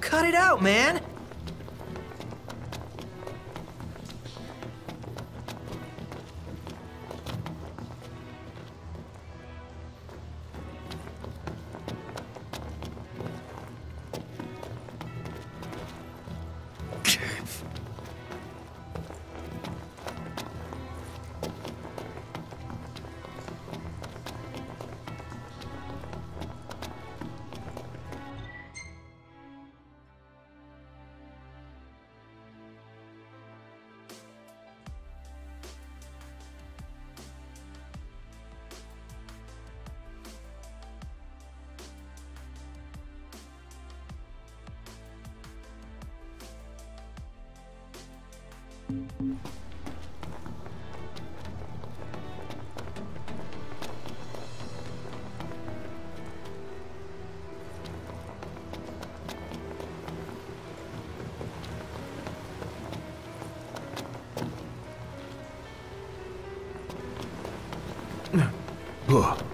Cut it out, man! Huh.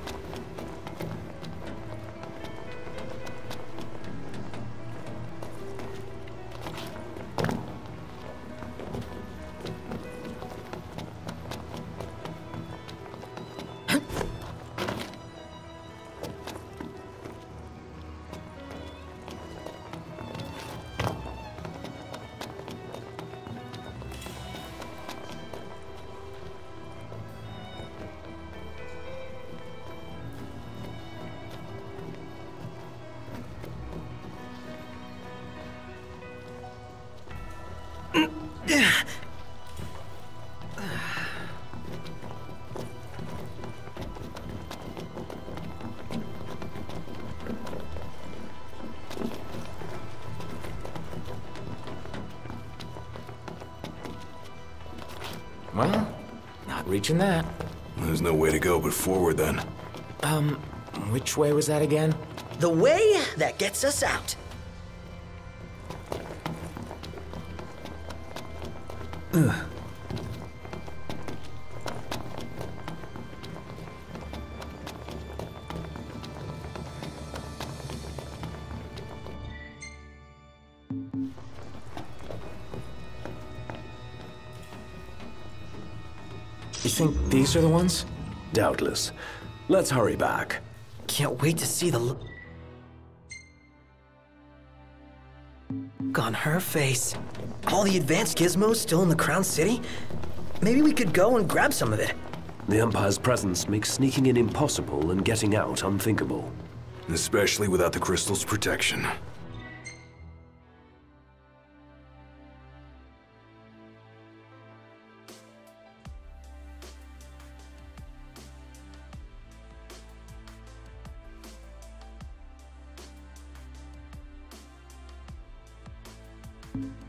Well, not reaching that. There's no way to go but forward then. Um, which way was that again? The way that gets us out. You think these are the ones? Doubtless. Let's hurry back. Can't wait to see the on her face. All the advanced gizmos still in the Crown City? Maybe we could go and grab some of it. The Empire's presence makes sneaking in impossible and getting out unthinkable. Especially without the crystal's protection. You